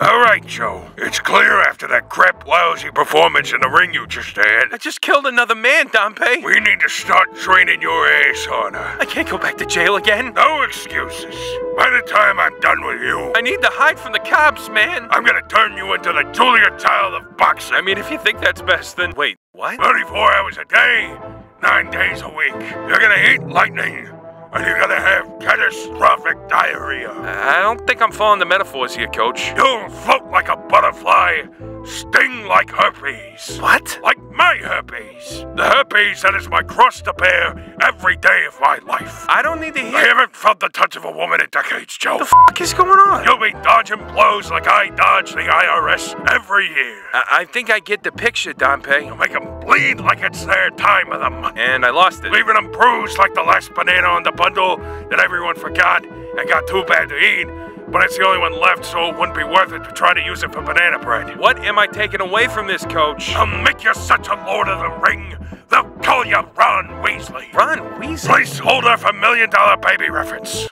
All right, Joe. It's clear after that crap lousy performance in the ring you just had. I just killed another man, Danpei. We need to start training your ass harder. I can't go back to jail again. No excuses. By the time I'm done with you, I need to hide from the cops, man. I'm gonna turn you into the Julia Child of boxing. I mean, if you think that's best, then wait, what? 34 hours a day, 9 days a week. You're gonna eat lightning, and you're gonna have catastrophic diarrhea. I don't think I'm following the metaphors here, coach. You'll float like a butterfly, sting like herpes. What? Like my herpes. The herpes that is my cross to bear every day of my life. I don't need to hear- I haven't felt the touch of a woman in decades, Joe. What the f is going on? You'll be dodging blows like I dodge the IRS every year. I, I think I get the picture, Danpei. You'll make them bleed like it's their time of them. And I lost it. leaving them bruised like the last banana on the bundle that everyone forgot and got too bad to eat. But it's the only one left, so it wouldn't be worth it to try to use it for banana bread. What am I taking away from this, coach? I'll make you such a Lord of the Ring, they'll call you Ron Weasley. Ron Weasley. Placeholder for Million Dollar Baby reference.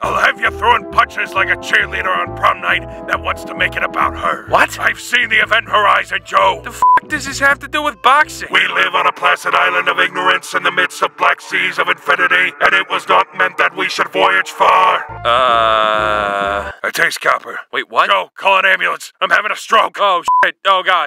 I'll have you throwing punches like a cheerleader on prom night that wants to make it about her. What? I've seen the event horizon, Joe. The f does this have to do with boxing? We live on a placid island of ignorance in the midst of black seas of infinity, and it was not meant that we should voyage far. Uh. I taste copper. Wait, what? Joe, call an ambulance. I'm having a stroke. Oh, shit. Oh, God.